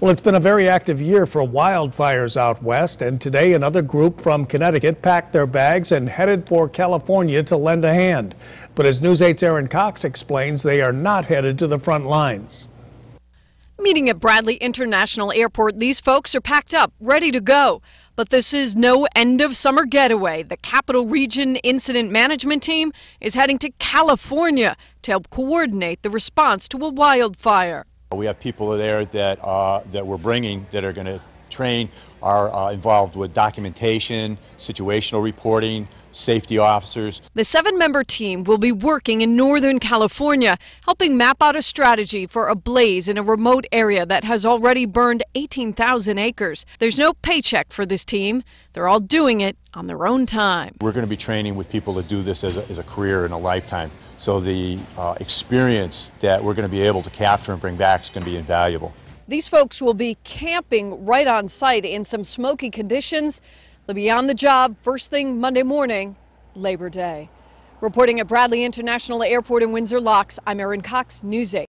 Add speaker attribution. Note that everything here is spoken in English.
Speaker 1: Well, it's been a very active year for wildfires out west, and today another group from Connecticut packed their bags and headed for California to lend a hand. But as News 8's Aaron Cox explains, they are not headed to the front lines.
Speaker 2: Meeting at Bradley International Airport, these folks are packed up, ready to go. But this is no end of summer getaway. The Capital Region Incident Management Team is heading to California to help coordinate the response to a wildfire.
Speaker 3: We have people there that, uh, that we're bringing that are going to train are uh, involved with documentation, situational reporting, safety officers.
Speaker 2: The seven member team will be working in Northern California, helping map out a strategy for a blaze in a remote area that has already burned 18,000 acres. There's no paycheck for this team. They're all doing it on their own time.
Speaker 3: We're going to be training with people to do this as a, as a career in a lifetime. So the uh, experience that we're going to be able to capture and bring back is going to be invaluable.
Speaker 2: These folks will be camping right on site in some smoky conditions. They'll be on the job first thing Monday morning, Labor Day. Reporting at Bradley International Airport in Windsor Locks, I'm Erin Cox, News 8.